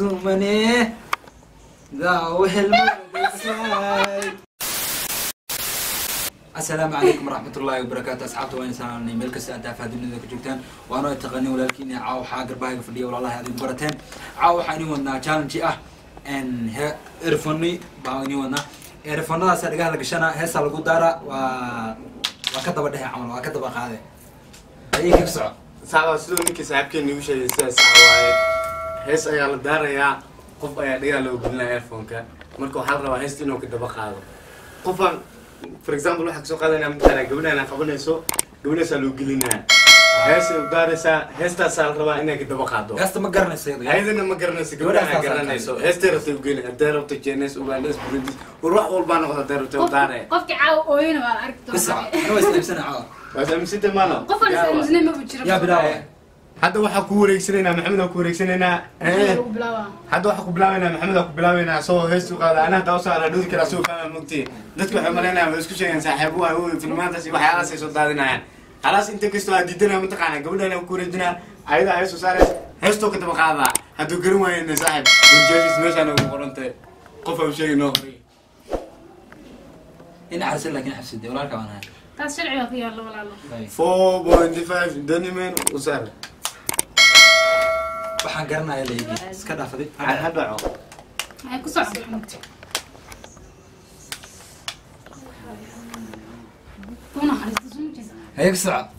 sumane asalaamu calaykum waraxmat wabarakaatu asxaabta waan salaamnay meel kasta aad dunida ka joogtaan. Waanu ay taqanin walaalkiin waxaa garbahayga fadhiya walaalaha aad igu barateen. Caaw waxaa inii wadnaa challenge ah. Erfoni baa inii wadnaa. Erfonadaasa dhagaha la gashana heesaa lagu daara. Waa waa ka daba dhehe camal waa ka daba qaade ayay ka soco sidoo ninkii saaxiibkeena igu sheegay sidaas waaye hees ayaa la daarayaa qof ayaa dhagaa loo gelinaya airphoneka. Marka waxaa la rabaa heesta inuu ka daba qaado. Qofaan for example waxaa ka soo qaadanaa matala gabadhaana qabanayso gabadhaasaa loo gelinaa. Hees ay daaraysaa heestaasaa la rabaa inay ka daba qaado ma garanayso ma garanayso gabadhaana garanayso. heestay rabtay ugeeni haday rabto jenes ugaandhes burundis war wax walbaa noqdo haday rabtay udaare qofka caawa ooyana waa la arki doonaa. Waa is aaminsantahay maala qofaan is ma uu jiro yaa bilaawa hadda waxaa ku wareegsanaynaa maxamed ku wareegsanaynaa eh? hadda waxaa ku bilaabaynaa maxamed ku bilaabaynaa soo heestu qaada. Anaa taa u soo aladhuudi karaa soo fahma mugti dadku waxay malaynayaa way isku sheegeen saaxiibu waa wey filmaantaas iyo soo daadinayaan. Khalaas inta kastoo aa diidanaa mataqaana gabadhaana ku wareejinaa ayada heestu saaraysa heestoo ka daba qaadaa hadduu garan waayena saaxiib urjeedis meeshaana ugu qorantay. Qof aan sheegi noo qori four point five denimen usaar. Waxaan garanaya leegi iska dhaafaday ha dhaco maxay ku socda xumugta kuna xariista soo jeesa هيك ساعة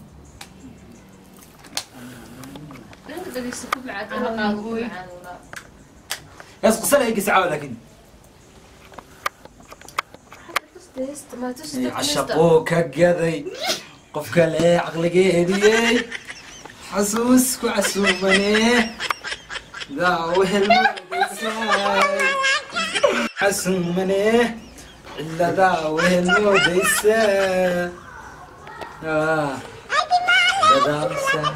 بس قصة هيك ساعة لكن عشقوك قذي قفك لي عقلي هدي حسوسك عسومني ذاوه المدساي حسومني إلا ذاوه المدساي آه إلا ذاوه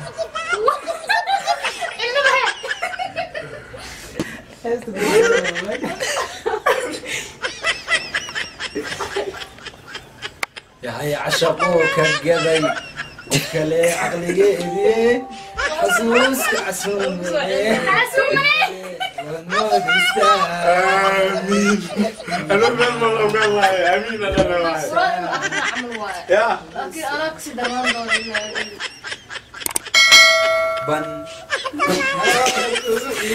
يا هي عشقوك القذي وكلي عقلي إذي والموت يستاهل آمين أنا بلما والله آمين أنا والله يا بن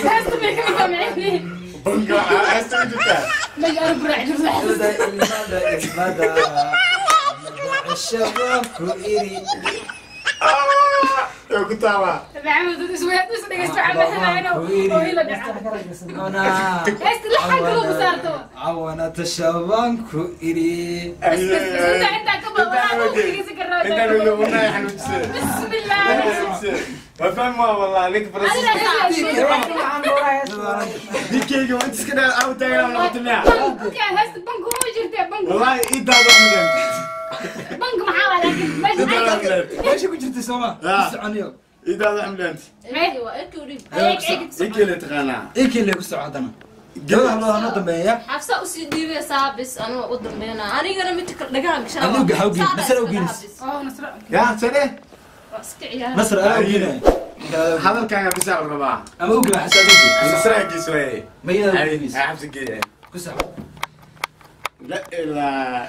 heesta may ka sameyni بنقع أستوي جدا may gaaro buraac jirta مدى المدى المدى مدى الشباب إيري dhaca أنا heesta la xagga lagu saarto عونة الشباب إيري bas bas bas inta intaa ka badan walaalo dhegeysan karnaa أنت حنوتسي بسم الله ما فهم والله لك فرنسي دي كيكي وانت كده أو تايا ولا banku والله إيه ده إيه ده meesha أحمد إيش كنت؟ لا. تسعني إيه ده أحمد إيه كده تغنى؟ إيه كله كسر عدنا جوا الله أنا دمية usii dhiibaysaa bis anuu u dambeynaa anigana mid dhagaha gashan Adigu gahawgii, nasar awgiis. oo nasra يا سنة نصر انا وجينا هذا كان بس الرباع اما اوجي حساب اوجي نصر جسوي ما يلا اوجي حبس كده كسر. لا لا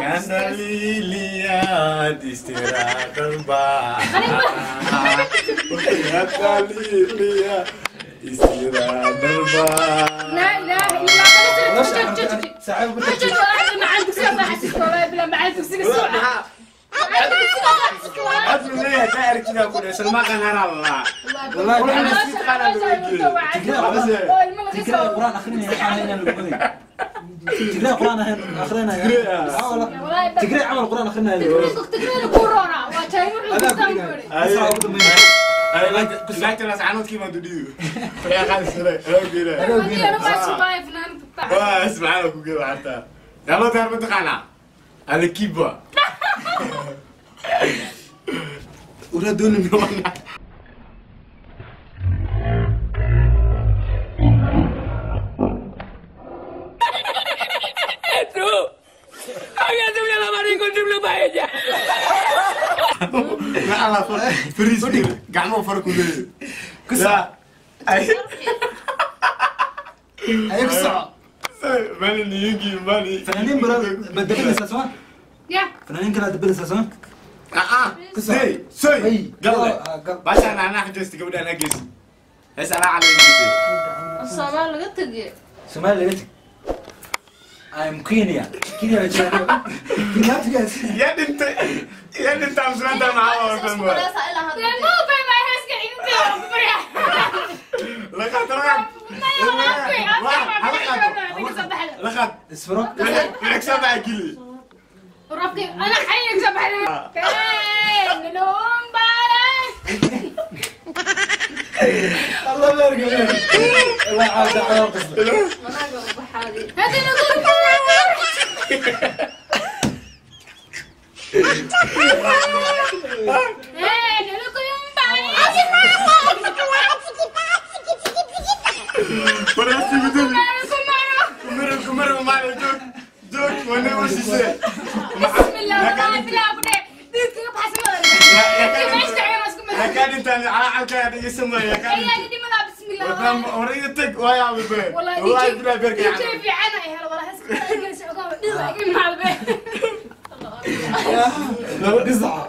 xashdeer wuxuu ku maqla Canalilia distera darba Canalilia distera darba لا جد جد saaxiib ku جد والله ما عندك حسيت والله ما عاد من ليه تعرف كذا كل سلمان كان هنا الله والله والله أنا نسيت قال تقرأ القرآن أخرين يا تقرأ القرآن أخرين يا والله. تقرأ عمل القرآن أخرين يا كورونا. وجاي اي لا aja. Nggak ala for eh, Beris Nggak mau for kudu Kesel. Ayo. Kesel. Mali ni Yugi, mali Fernandin berada Bedepin desa semua? Ya. Fernandin kena depin desa semua? Ah, ah. kesel. Sei, gala Bahasa anak-anak just tiga budak lagi Assalamualaikum eh, Assalamualaikum Assalamualaikum يا فنانين كلا دبل الأساس آه سي سي أي قال بس أنا أنا حجزت قبل أنا اجلس هسه أنا على انجليزي soomaal laga tegay سمال اللي قلت I'm كينيا كينيا بجانب كينيا تجلس يا انت يا انت عم سمعت معاه isku mareysa ilaa hadda مو فاهم ما يحس قاعد لقد رقم لقد اسفرو معك سبع كيلو ربي أنا حي اكسب عليك كان لون بالي الله يبارك فيك الله يعافيك على القصة manaaga ubaxaadi هذه نقول والله يا على يسمى يا كان هي دي ملا دي مع البيت لو قصة